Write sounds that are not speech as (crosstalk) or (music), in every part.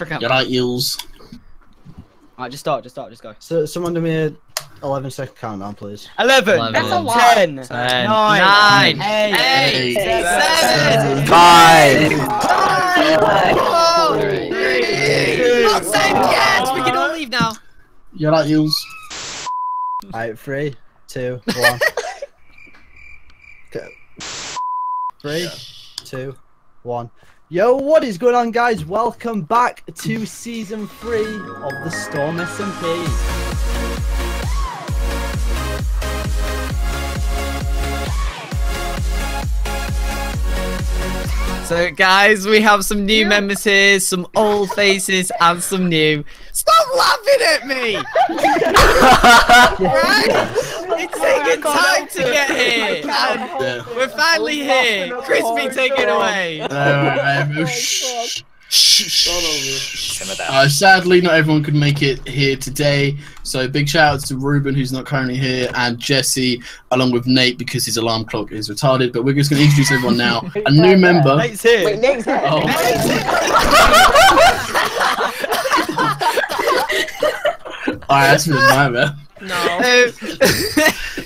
Forget. You're right, Eels. Alright, just start, just start, just go. So someone do me a 11 second countdown, please. 11, Eleven. That's a lot. 10, Ten, 9, nine, 8, eight, 7, Five. four, Three. three, Not saying yes. We can all leave now. You're right, Eels. Alright, three, two, one. Go. (laughs) Three, two, one. Yo, what is going on, guys? Welcome back to season three of the Storm SMP. So, guys, we have some new members here, some old faces, and some new. Stop laughing at me! (laughs) right? It's taking time to get here, and Yeah. we're finally here. Crispy, take it away. Uh, um, shh, shh, shh. Uh, sadly, not everyone could make it here today. So, big shout out to Ruben, who's not currently here, and Jesse, along with Nate, because his alarm clock is retarded. But we're just going to introduce everyone now. A (laughs) new member. Nate's here. Wait, next time. Oh. (laughs) Alright, that's been a nightmare. No. (laughs)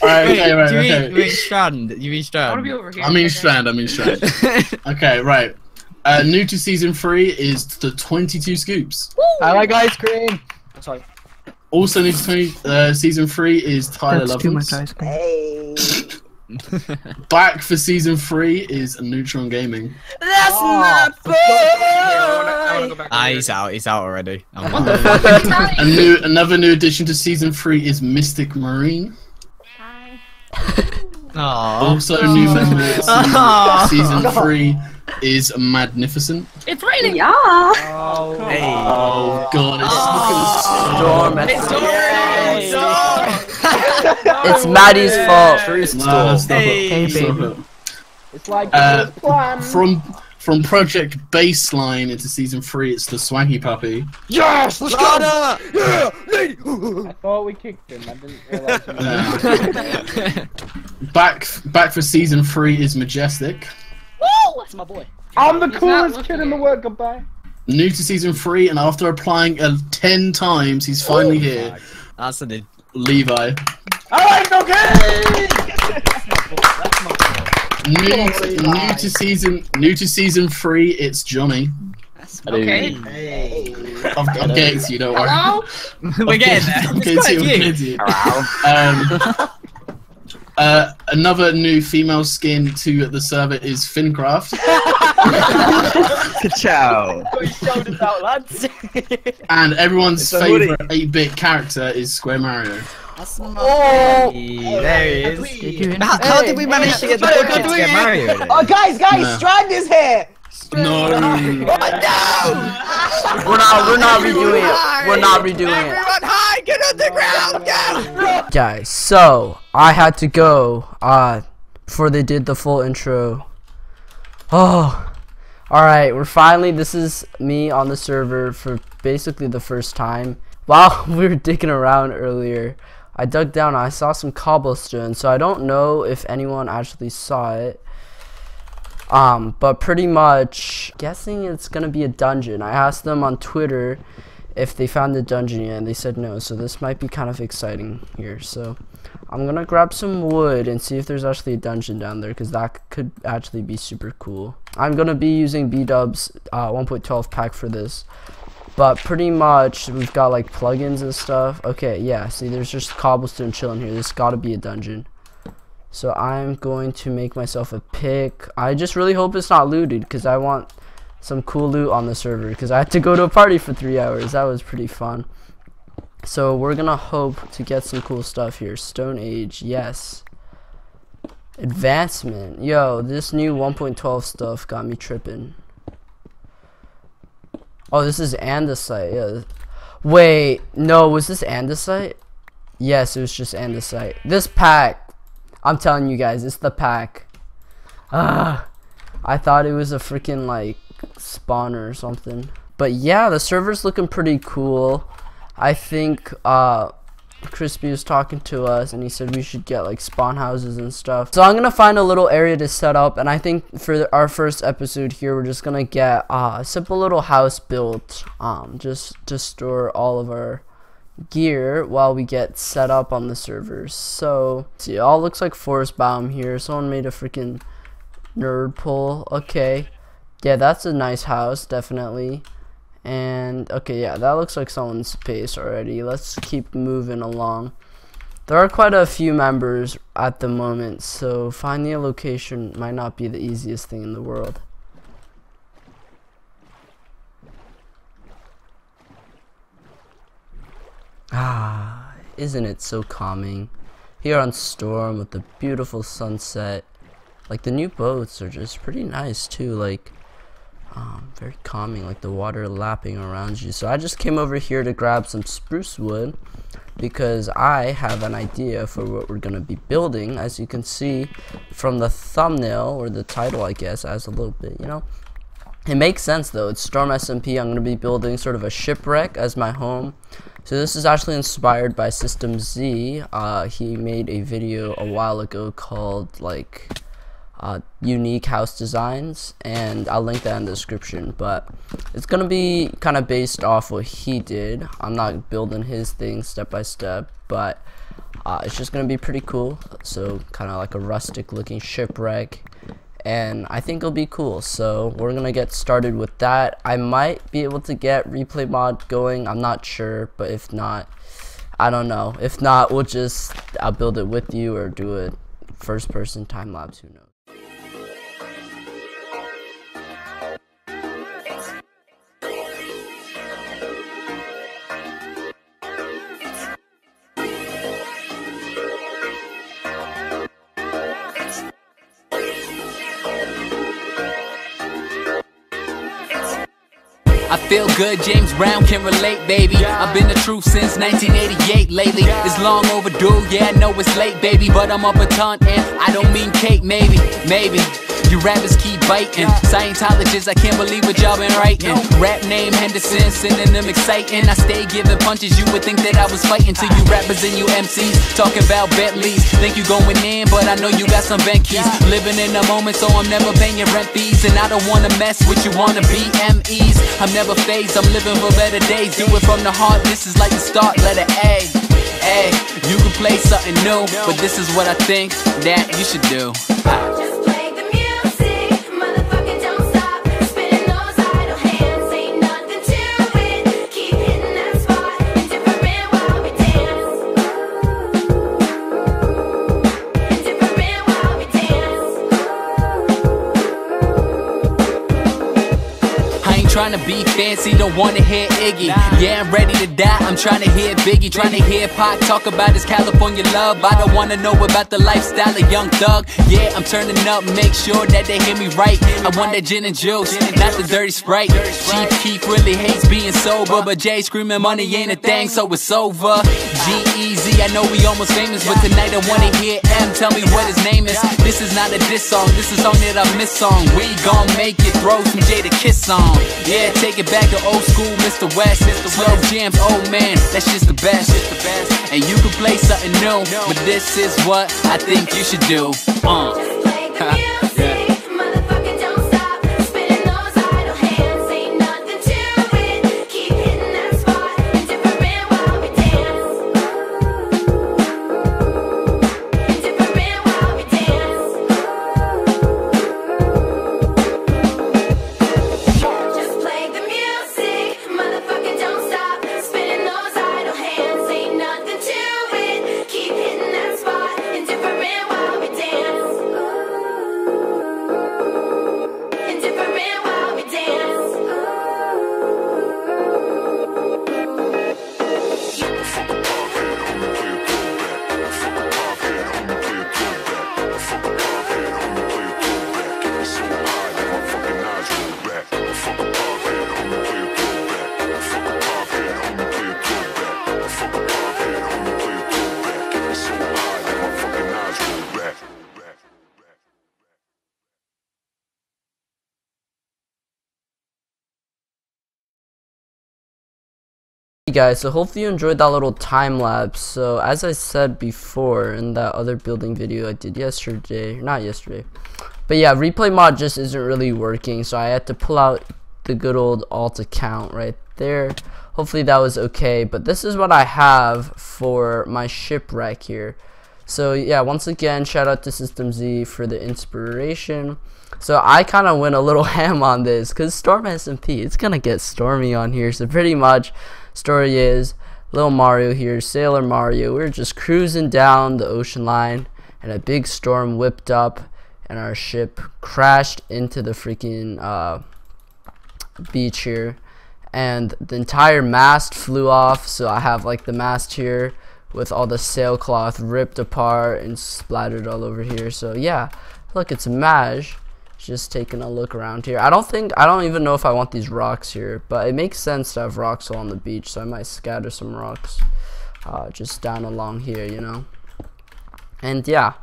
Alright, okay, right, do you mean, okay. wait, Strand? You mean I want to Strand? be over here. I mean Strand, I mean Strand. (laughs) Okay, right. Uh, new to season three is the 22 scoops. I like ice cream. Sorry. Also new to 20, uh, season three is Tyler Lovelace. Hey. (laughs) Back for season three is Neutron Gaming. That's Oh, my I want to go back. Ah, he's out. He's out already. Oh, What the fuck are you telling A new, another new addition to season three is Mystic Marine. Aw. Also new member to Aw. (laughs) season three is Magnificent. It's raining. Yeah. Oh, Hey. Oh god, it's Storm. It's Storm. It's Maddie's fault. looking no, stop Hey. it. Stop it. It's like Uh, From from Project Baseline into season three, it's the Swaggy Puppy. Yes, let's go. Yeah, I thought we kicked him. I didn't realize. Uh, (laughs) back back for season three is Majestic. Woo! That's my boy. I'm the He's coolest kid in the world. Goodbye. New to season three, and after applying uh, ten times, he's finally here. That's a new. Levi. Alright, okay. That's my. New to, new to season new to season three, it's Johnny. That's Okay. Hey. I'm, I'm getting to you, don't worry. Hello? (laughs) We're getting there. I'm getting to you, I'm getting you. Um, uh, another new female skin to the server is Fincraft, (laughs) Ciao. We showed us out, lads. and everyone's It's a hoodie. favorite 8-bit character is Square Mario. That's my Oh. There he is. How, how did we manage to get the Hey, budget to get. Mario? Oh, guys, guys, No. Strand is here. No. No! We're not. We're not redoing it. We're not redoing it. Everyone high, get on the ground, go! Guys, so I had to go uh before they did the full intro. Oh. Alright, we're finally this is me on the server for basically the first time. While (laughs) we were digging around earlier, I dug down I saw some cobblestone, so I don't know if anyone actually saw it. Um, but pretty much guessing it's gonna be a dungeon. I asked them on Twitter if they found the dungeon yet, and they said no. So this might be kind of exciting here. So I'm gonna grab some wood and see if there's actually a dungeon down there, because that could actually be super cool. I'm gonna be using B-Dub's uh, 1.12 pack for this. But pretty much we've got like plugins and stuff. Okay, yeah. See, there's just cobblestone chilling here. This got to be a dungeon. So I'm going to make myself a pick. I just really hope it's not looted because I want some cool loot on the server because I had to go to a party for three hours. That was pretty fun. So we're gonna hope to get some cool stuff here. Stone Age, yes. Advancement, yo, this new 1.12 stuff got me tripping. Oh, this is andesite. Yeah. Wait, no, was this andesite? Yes, it was just andesite. This pack, I'm telling you guys, it's the pack. Ah, I thought it was a freaking like spawner or something. But yeah, the server's looking pretty cool. I think uh Crispy was talking to us and he said we should get like spawn houses and stuff. So I'm gonna find a little area to set up and I think for our first episode here we're just gonna get uh, a simple little house built um, just to store all of our gear while we get set up on the servers. So see, all looks like forest biome here. Someone made a freaking nerd pull. Okay, yeah, that's a nice house, definitely. And okay, yeah, that looks like someone's base already. Let's keep moving along. There are quite a few members at the moment, so finding a location might not be the easiest thing in the world. Ah, isn't it so calming? Here on Storm with the beautiful sunset. Like the new boats are just pretty nice too, like um, very calming, like the water lapping around you. So I just came over here to grab some spruce wood because I have an idea for what we're going to be building. As you can see from the thumbnail, or the title I guess, as a little bit, you know. It makes sense though, it's Storm SMP, I'm going to be building sort of a shipwreck as my home. So this is actually inspired by SystemZee. Uh, he made a video a while ago called like uh, unique house designs and I'll link that in the description but it's gonna be kind of based off what he did. I'm not building his thing step by step but uh, it's just gonna be pretty cool. So kind of like a rustic looking shipwreck and I think it'll be cool. So we're gonna get started with that. I might be able to get replay mod going. I'm not sure but if not I don't know. If not we'll just I'll build it with you or do it first person time lapse who knows feel good, James Brown can relate, baby. I've been the truth since 1988 lately. It's long overdue, yeah, I know it's late, baby. But I'm up a ton, and I don't mean cake, maybe, maybe. You rappers keep biting. Scientologists, I can't believe what y'all been writing. Rap name Henderson, synonym exciting. I stay giving punches, you would think that I was fighting. To you rappers and you MCs, talking about Bentleys. Think you going in, but I know you got some vent keys. Living in the moment, so I'm never paying rent fees. And I don't wanna mess with you, wanna be MEs. I'm never phased, I'm living for better days. Do it from the heart, this is like the start, letter A. Hey, you can play something new, but this is what I think that you should do. Ain't tryna be fancy, don't wanna hear Iggy. Yeah, I'm ready to die, I'm trying to hear Biggie. trying to hear Pac talk about his California love. I don't wanna know about the lifestyle of Young Thug. Yeah, I'm turning up, make sure that they hear me right. I want that gin and juice, not the dirty sprite. Chief Keef really hates being sober, but Jay screaming money ain't a thing, so it's over. G-Eazy, I know we almost famous, but tonight I wanna hear M tell me what his name is. This is not a diss song, this is song that I miss song. We gon' make it, throw some J to kiss on. Yeah, take it back to old school, Mr. West. Mr. Slow jams, oh man, that's just the best. And you can play something new, but this is what I think you should do. Uh. (laughs) Hey guys, so hopefully you enjoyed that little time lapse. So as I said before in that other building video I did yesterday, not yesterday, but yeah, replay mod just isn't really working. So I had to pull out the good old alt account right there. Hopefully that was okay. But this is what I have for my shipwreck here. So yeah, once again, shout out to SystemZee for the inspiration. So I kind of went a little (laughs) ham on this because Storm SMP, it's gonna get stormy on here. So pretty much, story is little Mario here, Sailor Mario. We are just cruising down the ocean line, and a big storm whipped up, and our ship crashed into the freaking uh, beach here, and the entire mast flew off. So I have like the mast here with all the sailcloth ripped apart and splattered all over here. So yeah, look, it's Maj. Just taking a look around here. I don't think, I don't even know if I want these rocks here, but it makes sense to have rocks along the beach, so I might scatter some rocks uh, just down along here, you know. And yeah,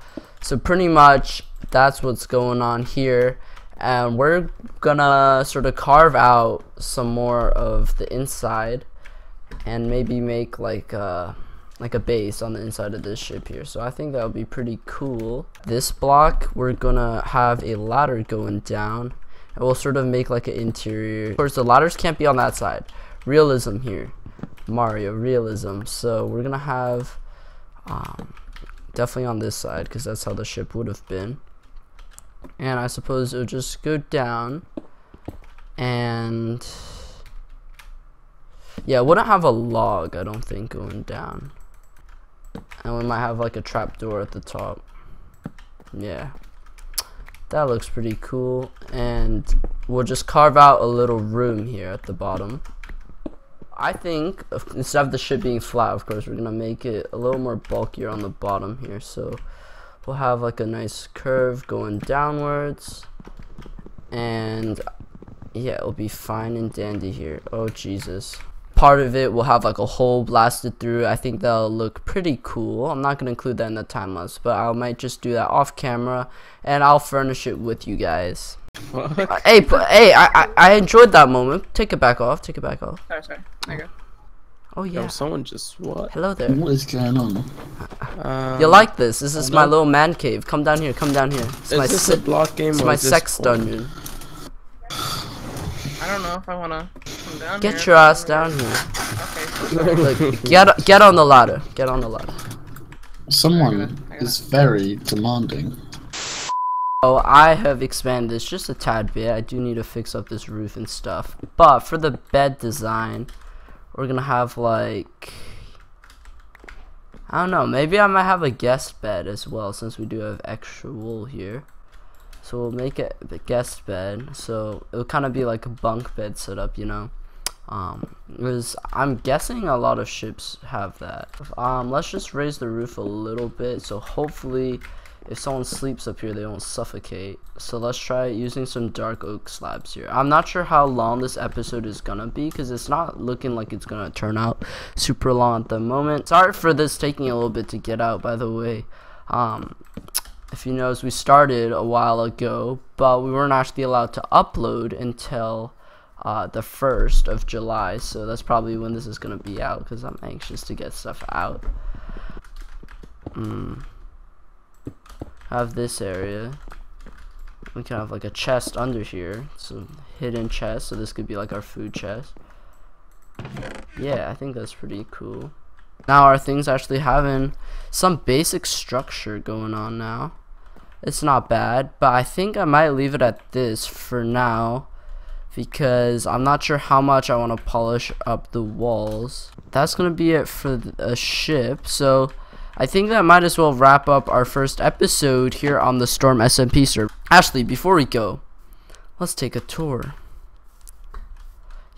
so pretty much that's what's going on here. And we're gonna sort of carve out some more of the inside and maybe make like uh like a base on the inside of this ship here. So I think that would be pretty cool. This block we're gonna have a ladder going down. And we'll sort of make like an interior. Of course the ladders can't be on that side. Realism here. Mario realism. So we're gonna have um, definitely on this side because that's how the ship would have been. And I suppose it'll just go down. And yeah, wouldn't have a log, I don't think, going down. And we might have like a trap door at the top. Yeah. That looks pretty cool. And we'll just carve out a little room here at the bottom. I think, instead of the ship being flat, of course, we're going to make it a little more bulkier on the bottom here. So we'll have like a nice curve going downwards. And yeah, it'll be fine and dandy here. Oh, Jesus part of it will have like a hole blasted through. I think that'll look pretty cool. I'm not gonna include that in the time lapse, but I might just do that off camera, and I'll furnish it with you guys. Uh, hey, but, hey, I, I I enjoyed that moment. Take it back off. Take it back off. Sorry, sorry. There you go. Oh yeah. Yo, someone just what? Hello there. What is going on? Um, You like this? This is my little man cave. Come down here. Come down here. It's Is my this a block game it's or my is this sex porn? dungeon. I don't know if I wanna come down Get here. your ass down here. Okay. Look, get get on the ladder. Get on the ladder. Someone is very demanding. Oh, I have expanded this just a tad bit. I do need to fix up this roof and stuff. But for the bed design, we're gonna have like I don't know. Maybe I might have a guest bed as well, since we do have extra wool here. So we'll make it the guest bed. So it'll kind of be like a bunk bed setup, you know. Um, I'm guessing a lot of ships have that. Um, let's just raise the roof a little bit. So hopefully, if someone sleeps up here, they won't suffocate. So let's try using some dark oak slabs here. I'm not sure how long this episode is gonna be because it's not looking like it's gonna turn out super long at the moment. Sorry for this taking a little bit to get out, by the way. Um, if you notice, we started a while ago, but we weren't actually allowed to upload until uh, the 1st of July, so that's probably when this is going to be out, because I'm anxious to get stuff out. Mm. Have this area. We can have like a chest under here, so hidden chest, so this could be like our food chest. Yeah, I think that's pretty cool. Now our thing's actually having some basic structure going on now. It's not bad, but I think I might leave it at this for now because I'm not sure how much I want to polish up the walls. That's going to be it for a ship. So I think that might as well wrap up our first episode here on the Storm SMP server. Ashley, before we go, let's take a tour.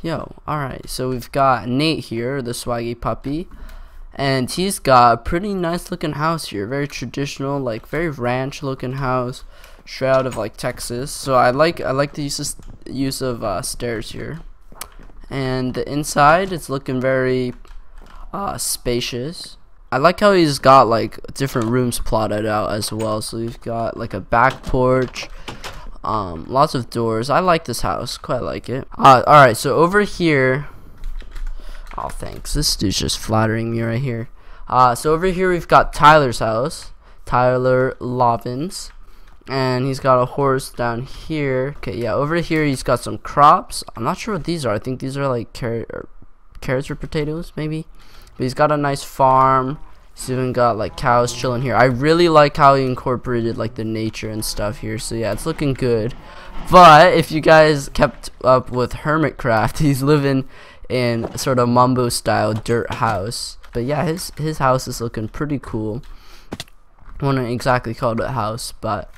Yo, alright, so we've got Nate here, the swaggy puppy. And he's got a pretty nice looking house here. Very traditional, like very ranch looking house. Straight out of like Texas. So I like I like the use of, use of uh, stairs here. And the inside it's looking very uh, spacious. I like how he's got like different rooms plotted out as well. So he's got like a back porch, um, lots of doors. I like this house, quite like it. Uh, all right, so over here, Oh, thanks. This dude's just flattering me right here. Uh, so over here we've got Tyler's house. Tyler Lovins. And he's got a horse down here. Okay, yeah, over here he's got some crops. I'm not sure what these are. I think these are like or carrots or potatoes, maybe. But he's got a nice farm. He's even got like cows chilling here. I really like how he incorporated like the nature and stuff here. So yeah, it's looking good. But if you guys kept up with Hermitcraft, (laughs) he's living in sort of Mumbo style dirt house. But yeah, his his house is looking pretty cool. I wouldn't exactly call it a house, but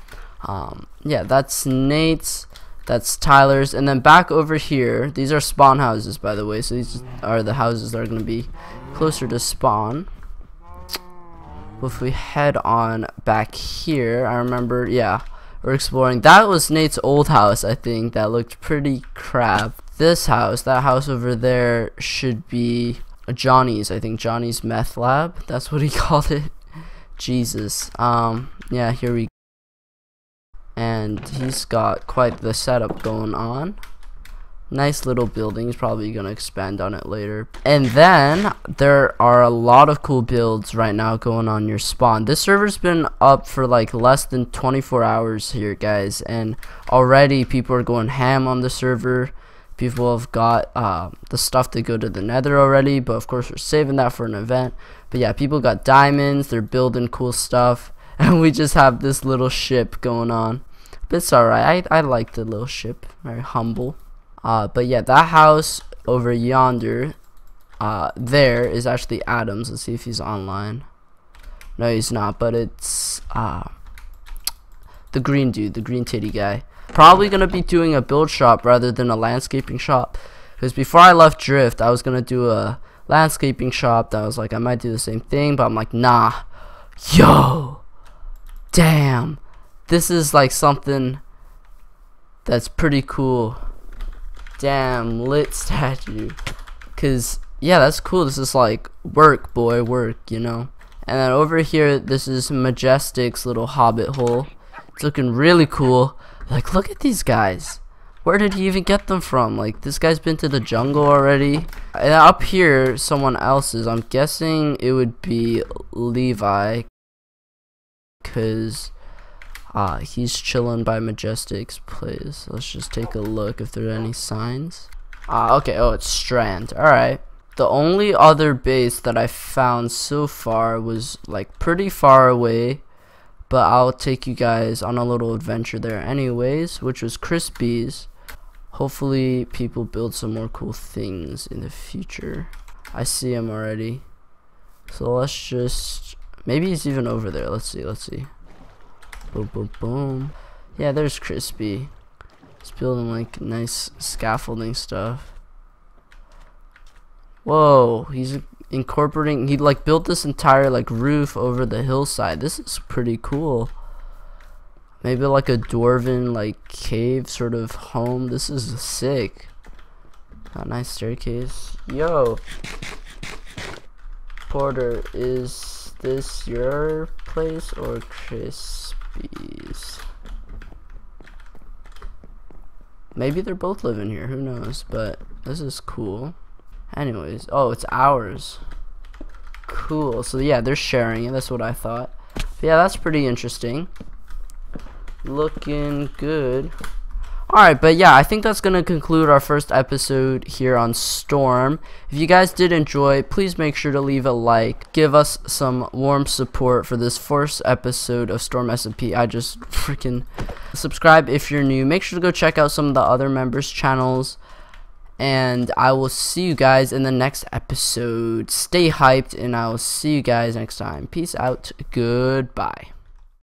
um, yeah, that's Nate's. That's Tyler's, and then back over here, these are spawn houses, by the way. So these are the houses that are going to be closer to spawn. If we head on back here, I remember, yeah, we're exploring. That was Nate's old house, I think. That looked pretty crap. This house, that house over there, should be Johnny's. I think Johnny's meth lab. That's what he (laughs) called it. Jesus. Um. Yeah. Here we. go. And he's got quite the setup going on. Nice little building. He's probably gonna expand on it later. And then there are a lot of cool builds right now going on your spawn. This server's been up for like less than 24 hours here, guys, and already people are going ham on the server. People have got uh, the stuff to go to the nether already, but of course we're saving that for an event. But yeah, people got diamonds, they're building cool stuff, (laughs) and we just have this little ship going on. But it's alright, I, I like the little ship, very humble. Uh, but yeah, that house over yonder, uh, there is actually Adams. Let's see if he's online. No, he's not, but it's uh, the green dude, the green titty guy. Probably gonna be doing a build shop rather than a landscaping shop. Because before I left Drift, I was gonna do a landscaping shop. That was like I might do the same thing, but I'm like, nah, yo, damn, this is like something that's pretty cool. Damn, lit statue. Cause yeah, that's cool. This is like work, boy, work, you know. And then over here, this is Majestic's little hobbit hole. It's looking really cool. Like, look at these guys. Where did he even get them from? Like, this guy's been to the jungle already. And up here, someone else's. I'm guessing it would be Levi. Because uh, he's chilling by Majestic's place. Let's just take a look if there are any signs. Ah, okay. Oh, it's Strand. Alright. The only other base that I found so far was like pretty far away but I'll take you guys on a little adventure there anyways, which was Crispy's. Hopefully people build some more cool things in the future. I see him already. So let's just, maybe he's even over there. Let's see, let's see. Boom, boom, boom. Yeah, there's Crispy. He's building like nice scaffolding stuff. Whoa, he's incorporating he like built this entire like roof over the hillside. This is pretty cool. Maybe like a dwarven like cave sort of home. This is sick. A nice staircase. Yo porter is this your place or crispy's? Maybe they're both living here. Who knows? But this is cool Anyways, oh, it's ours. Cool. So yeah, they're sharing it. That's what I thought. But yeah, that's pretty interesting. Looking good. Alright, but yeah, I think that's going to conclude our first episode here on Storm. If you guys did enjoy, please make sure to leave a like. Give us some warm support for this first episode of Storm SMP. I just (laughs) freaking subscribe if you're new. Make sure to go check out some of the other members' channels and I will see you guys in the next episode. Stay hyped, and I will see you guys next time. Peace out. Goodbye.